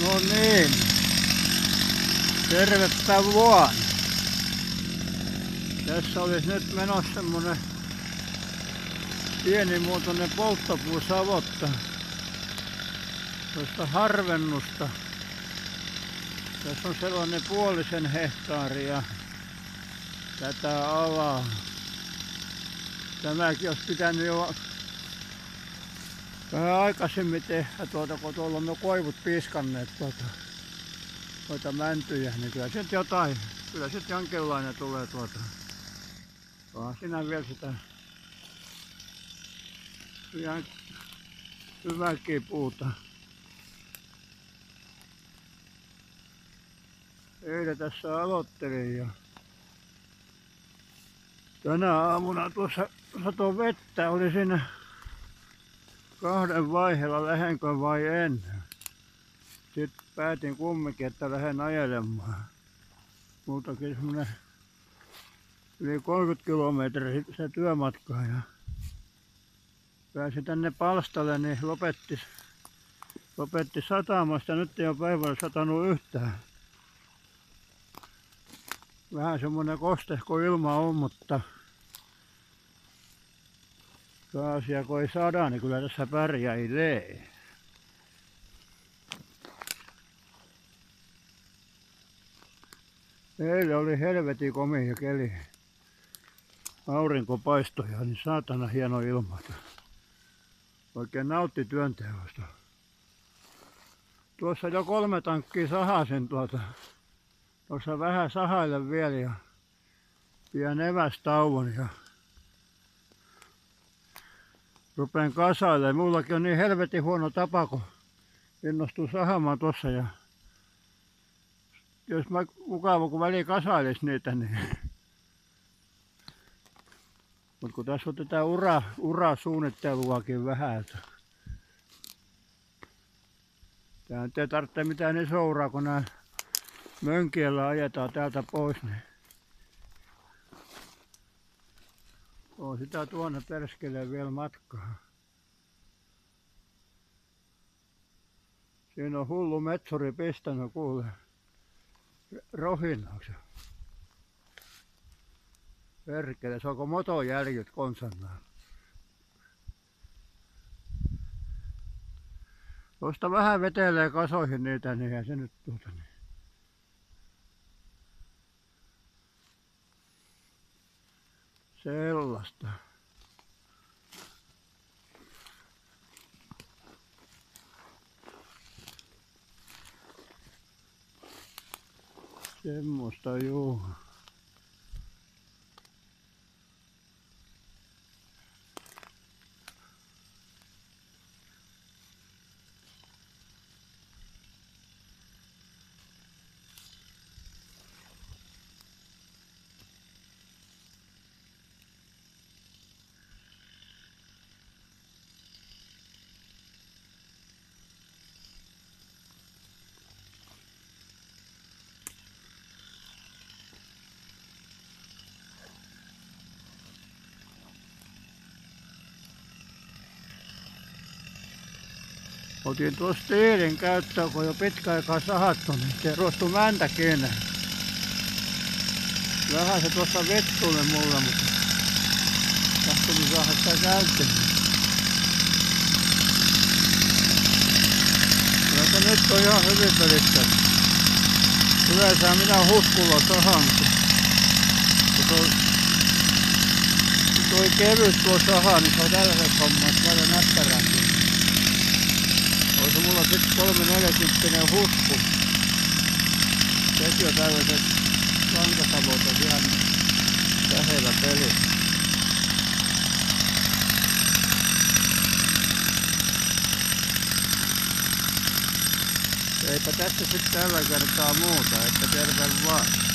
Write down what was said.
No niin. Tervepä vaan. Tässä olisi nyt menossa semmonen pienimuotoinen polttopuusavotta. Tuosta harvennusta. Tässä on sellainen puolisen hehtaaria tätä alaa. Tämäkin olisi pitänyt jo aikaisemmin tehdä tuota, kun tuolla on koivut piskanneet tuota, tuota mäntyjä, niin kyllä sitten jotain, kyllä sitten jonkinlainen tulee tuota. Onhan siinä vielä sitä ihan hyvääkin puuta. Eilen tässä aloittelin ja tänä aamuna tuossa satoi vettä, oli siinä kahden vaiheella lähenkö vai en. Sitten päätin kumminkin, että lähden ajelemaan. Multakin semmonen yli 30 kilometriä se työmatka ja pääsin tänne palstalle, niin lopetti, lopetti satamasta. Nyt ei ole päivällä satanut yhtään. Vähän semmonen kostehko ilma on, mutta Kaasia kun ei sada, niin kyllä tässä pärjäilee. Eilen oli helvetin komia keli. Aurinko paistoi niin saatana hieno ilma. Oikein nautti työnteosta. Tuossa jo kolme tankkia sahasin tuota. Tuossa vähän sahaille vielä ja pian evästauon ja rupean kasailemaan. Mullakin on niin helvetin huono tapa, kun innostuu sahamaan tuossa ja jos mä mukava kun väliin kasailis niitä, niin mutta kun tässä on tätä ura, urasuunnitteluakin vähän, että nyt ei tarvitse mitään niin souraa, kun nämä mönkiellä ajetaan täältä pois, niin on sitä tuonne perskeleen vielä matkaa. Siinä on hullu metsuri pistänyt kuule rohinnaksi. Perkele, se onko motojäljet konsannaan. Tuosta vähän vetelee kasoihin niitä, niin ei se nyt tuota niin. Sellaista. Semmoista juu. Otin tuosta teiden käyttöön, kun jo pitkä aikaa sahattu, niin se ruostui mäntä kiinni. Vähän se tuossa vettuli mulle, mutta tahtoisin saada sitä. Kyllä se nyt on ihan hyvin pelittänyt. Yleensä minä huskulla sahan, mutta kun toi, toi kevyt tuo saha, niin se on tällaiset hommat paljon näppärääkin. Olisi mulla sitten kolme neljäkymppinen husku. Sekin on tällaiset lankasavot on ihan lähellä peli. Eipä tässä sitten tällä kertaa muuta, että terve vaan.